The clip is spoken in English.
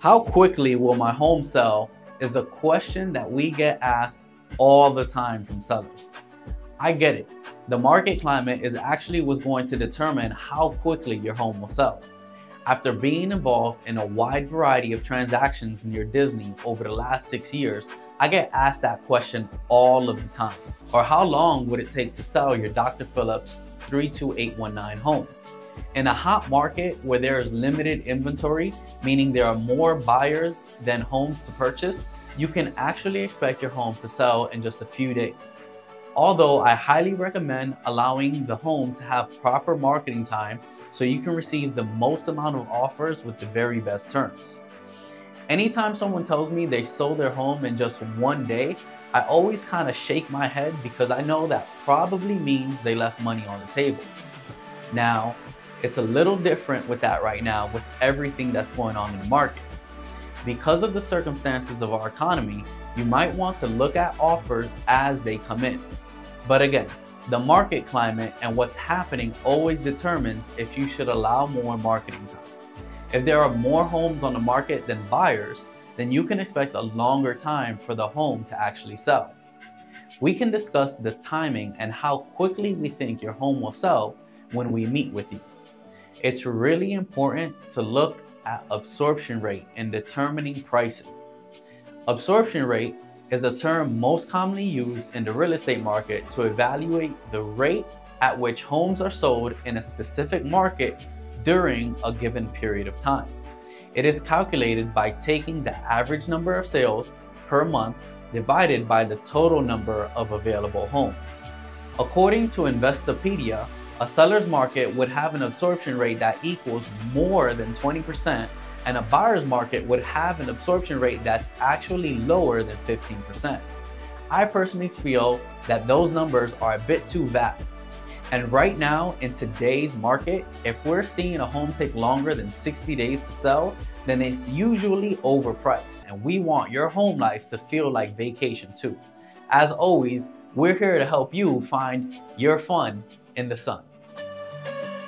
How quickly will my home sell is a question that we get asked all the time from sellers. I get it. The market climate is actually what's going to determine how quickly your home will sell. After being involved in a wide variety of transactions near Disney over the last six years, I get asked that question all of the time. Or how long would it take to sell your Dr. Phillips 32819 home? In a hot market where there is limited inventory, meaning there are more buyers than homes to purchase, you can actually expect your home to sell in just a few days. Although I highly recommend allowing the home to have proper marketing time so you can receive the most amount of offers with the very best terms. Anytime someone tells me they sold their home in just one day, I always kind of shake my head because I know that probably means they left money on the table. Now, it's a little different with that right now with everything that's going on in the market. Because of the circumstances of our economy, you might want to look at offers as they come in. But again, the market climate and what's happening always determines if you should allow more marketing time. If there are more homes on the market than buyers, then you can expect a longer time for the home to actually sell. We can discuss the timing and how quickly we think your home will sell when we meet with you. It's really important to look at absorption rate in determining pricing. Absorption rate is a term most commonly used in the real estate market to evaluate the rate at which homes are sold in a specific market during a given period of time. It is calculated by taking the average number of sales per month divided by the total number of available homes. According to Investopedia, a seller's market would have an absorption rate that equals more than 20%, and a buyer's market would have an absorption rate that's actually lower than 15%. I personally feel that those numbers are a bit too vast. And right now, in today's market, if we're seeing a home take longer than 60 days to sell, then it's usually overpriced. And we want your home life to feel like vacation too. As always, we're here to help you find your fun in the sun thank you